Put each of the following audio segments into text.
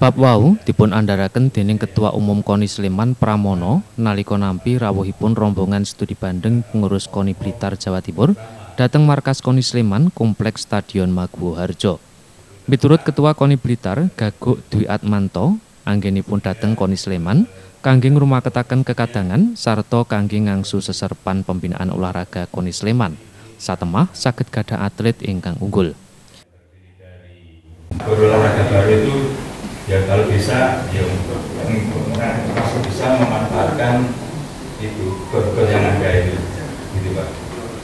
Bab wau dipun andharaken dening Ketua Umum KONI Sleman Pramono nalika nampi rawuhipun rombongan studi bandeng pengurus KONI Blitar Jawa Timur dateng markas KONI Sleman Kompleks Stadion Maguwo Harjo. Miturut Ketua KONI Blitar Gaguk Dwi Atmanto, anggenipun dateng KONI Sleman kangge ngrumaketaken kekadangan sarta kangge ngangsu seserpan pembinaan olahraga KONI Sleman. Satemah saged gadah atlet ingkang unggul. Berolahraga baru itu ya kalau bisa ya masih bisa memanfaatkan itu gol yang ada itu gitu pak.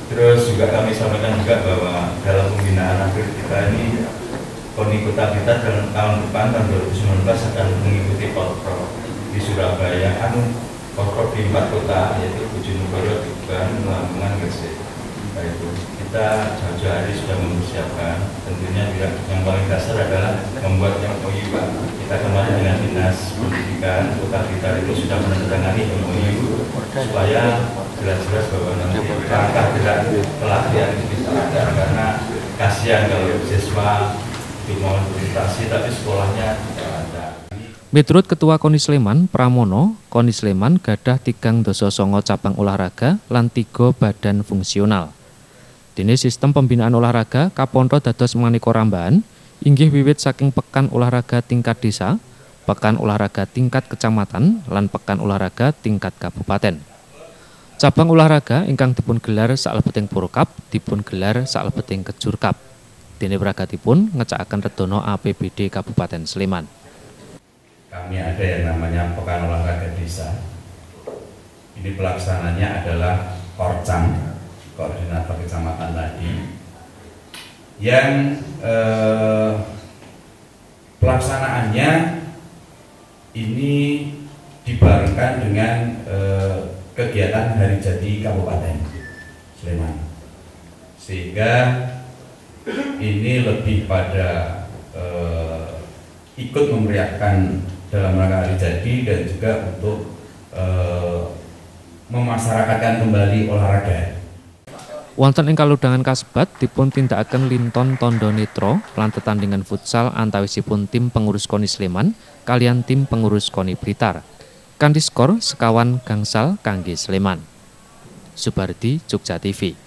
Terus juga kami sampaikan juga bahwa dalam pembinaan atlet kita ini KONI Kota kita dalam tahun depan tahun 2019 akan mengikuti Polpro di Surabaya anu Polpro di empat kota yaitu Bojonegoro, Tuban, Lamongan, Gresik nah itu kita jauh-jauh hari sudah mempersiapkan tentunya juga yang paling dasar adalah membuat yang MOU Pak kita kemarin dengan Dinas Pendidikan Kota Blitar itu sudah menandatangani MOU supaya jelas-jelas bahwa nanti langkah gerak pelatihan itu bisa ada karena kasihan kalau siswa mau berprestasi tapi sekolahnya tidak ada. Miturut Ketua KONI Sleman, Pramono, KONI Sleman gadah tigang doso songo cabang olahraga lan tiga badan fungsional. Dene sistem pembinaan olahraga kaponro dados maneka rambahan inggih wiwit saking pekan olahraga tingkat desa, pekan olahraga tingkat kecamatan, lan pekan olahraga tingkat kabupaten. Cabang olahraga ingkang dipun gelar saklebeting Purkap dipun gelar saklebeting Kejurkap. Dene pragatipun ngecakaken redono APBD Kabupaten Sleman. Kami ada yang namanya Pekan Olahraga Desa. Ini pelaksananya adalah Korcam koordinator kecamatan tadi yang eh, pelaksanaannya ini dibarengkan dengan eh, kegiatan hari jadi Kabupaten Sleman. Sehingga ini lebih pada eh, ikut memeriahkan dalam rangka hari jadi dan juga untuk eh, memasyarakatkan kembali olahraga Wonten ing kaludhangan kasebat dipun tindakaken linton tondo netro lan tetandingan futsal antawisipun tim pengurus KONI Sleman kalian tim pengurus KONI Blitar. Kanthi skor sekawan gangsal kangge Sleman. Subardi Jogja TV